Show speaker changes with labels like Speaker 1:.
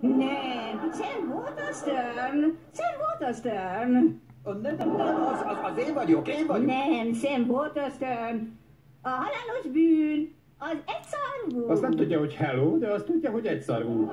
Speaker 1: Nem, Sam Waterston. Sam Waterston.
Speaker 2: Nem, nem, nem, az, az, az én vagyok, én vagyok.
Speaker 1: Nem, Sam Waterston. A halálos bűn az egyszarvú.
Speaker 3: Azt nem tudja, hogy hello, de azt tudja, hogy egyszarvú.